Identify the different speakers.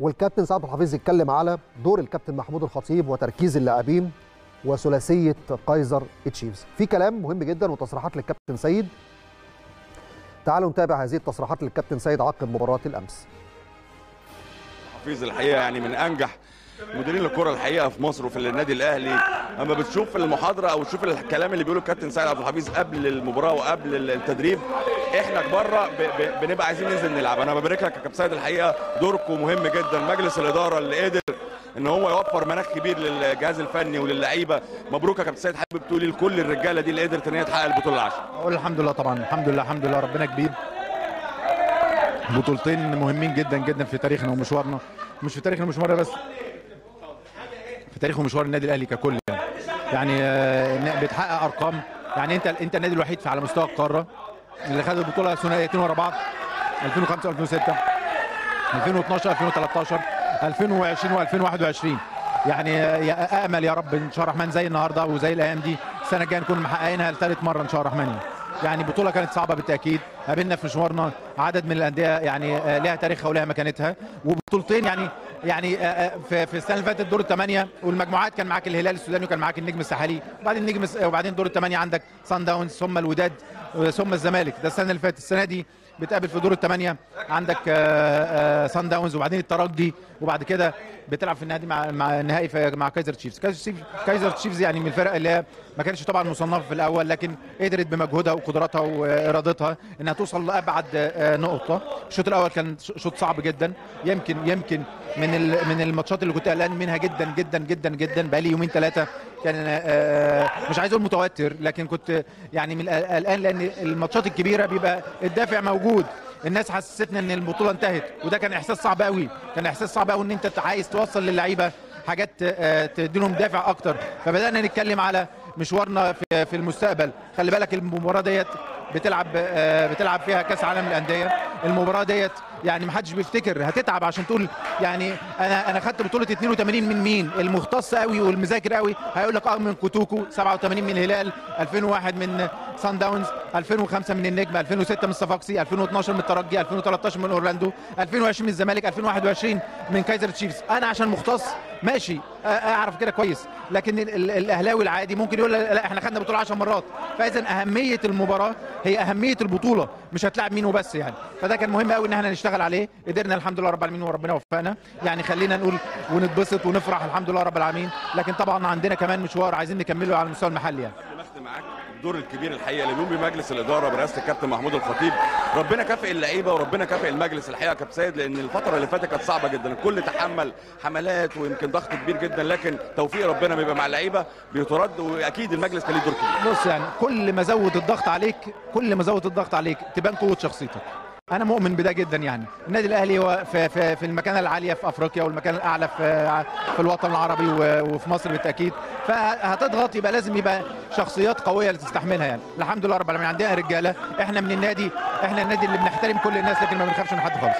Speaker 1: والكابتن سعد الحفيظ يتكلم على دور الكابتن محمود الخطيب وتركيز اللاعبين وثلاثية قايزر تشيفز. في كلام مهم جدا وتصريحات للكابتن سيد. تعالوا نتابع هذه التصريحات للكابتن سيد عقب مباراة الأمس.
Speaker 2: حفيظ الحقيقة يعني من أنجح مديرين الكرة الحقيقة في مصر وفي النادي الأهلي. أما بتشوف المحاضرة أو تشوف الكلام اللي بيقوله الكابتن سيد عبد الحفيظ قبل المباراة وقبل التدريب إحنا بره بنبقى عايزين ننزل نلعب. أنا ببارك لك يا كابتن سيد. الحقيقة دوركم مهم جدا. مجلس الإدارة اللي قدر إن هو يوفر مناخ كبير للجهاز الفني وللعيبة. مبروك يا كابتن سيد. حابب تقولي لكل الرجالة دي اللي قدرت إن هي تحقق البطولة العشره
Speaker 3: أقول الحمد لله طبعا. الحمد لله الحمد لله. ربنا كبير. بطولتين مهمين جدا جدا في تاريخنا ومشوارنا. مش في تاريخنا ومشوارنا بس في تاريخ ومشوار النادي الأهلي ككل يعني. يعني آه، بتحقق أرقام. يعني أنت أنت النادي الوحيد في على مستوى القارة. اللي خد البطولة ثنائيتين ورا بعض. 2005 2006 2012 2013 2020 و2021 يعني يا آمل يا رب إن شاء الله الرحمن زي النهارده وزي الأيام دي. السنة الجاية نكون محققينها لثالث مرة إن شاء الله الرحمن يعني. بطولة كانت صعبة بالتأكيد. قابلنا في مشوارنا عدد من الأندية يعني آه، لها تاريخها ولها مكانتها. وبطولتين يعني يعني آه، آه، في في السنة اللي فاتت دور الثمانيه والمجموعات كان معاك الهلال السوداني وكان معاك النجم الساحلي وبعدين النجم وبعدين دور الثمانيه عندك سان داونز ثم الوداد ثم الزمالك. ده السنة اللي فاتت. السنة دي بتقابل في دور الثمانيه عندك آه، آه، سان داونز وبعدين الترجي وبعد كده بتلعب في النهائي مع مع النهائي مع كايزر تشيفز. كايزر تشيفز يعني من الفرق اللي ما كانتش طبعا مصنفة في الأول لكن قدرت بمجهودها وقدراتها وإرادتها إنها توصل لأبعد آه، نقطة. الشوط الأول كان شوط صعب جدا. يمكن يمكن من من الماتشات اللي كنت قلقان منها جدا جدا جدا جدا. بقالي يومين ثلاثة كان آه، مش عايز أقول متوتر لكن كنت يعني من قلقان لأن الماتشات الكبيرة بيبقى الدافع موجود. الناس حسستنا إن البطولة انتهت وده كان إحساس صعب قوي كان إحساس صعب قوي إن أنت عايز توصل للعيبة حاجات آه، تديلهم دافع أكتر. فبدأنا نتكلم على مشوارنا في المستقبل. خلي بالك المباراة ديت بتلعب آه، بتلعب فيها كأس عالم الأندية. المباراة ديت يعني ما حدش بيفتكر. هتتعب عشان تقول يعني أنا أنا خدت بطولة 82 من مين؟ المختص قوي والمذاكر قوي هيقول لك آه من كوتوكو 87 من الهلال 2001 من سان داونز 2005 من النجم 2006 من الصفاقسي 2012 من الترجي 2013 من أورلاندو 2020 من الزمالك 2021 من كايزر تشيفز. أنا عشان مختص ماشي. أعرف كده كويس. لكن ال- ال- الأهلاوي العادي ممكن يقول لا إحنا خدنا بطولة 10 مرات. فاذا أهمية المباراة هي أهمية البطولة مش هتلاعب مين وبس يعني. فده كان مهم قوي إن إحنا نشتغل عليه. قدرنا الحمد لله رب العالمين وربنا وفقنا. يعني خلينا نقول ونتبسط ونفرح الحمد لله رب العالمين. لكن طبعا عندنا كمان مشوار عايزين نكمله على المستوى المحلي يعني.
Speaker 2: معاك. الدور الكبير الحقيقة اللي بيقوم بمجلس الإدارة برئاسة الكابتن محمود الخطيب. ربنا كافئ اللعيبة وربنا كافئ المجلس الحقيقة كابتن سيد لأن الفترة اللي فاتت كانت صعبة جدا. الكل تحمل حملات ويمكن ضغط كبير جدا لكن توفيق ربنا بيبقى مع اللعيبة بيترد وأكيد المجلس كان ليه دور كبير.
Speaker 3: بص يعني كل ما زود الضغط عليك كل ما زود الضغط عليك تبان قوة شخصيتك. أنا مؤمن بده جدا يعني. النادي الأهلي هو في, في, في المكانة العالية في أفريقيا والمكان الأعلى في في الوطن العربي وفي مصر بالتأكيد. فهتضغط يبقى لازم يبقى شخصيات قوية اللي تستحملها يعني. الحمد لله رب العالمين. عندنا رجالة. إحنا من النادي إحنا النادي اللي بنحترم كل الناس لكن ما بنخافش من حد خالص.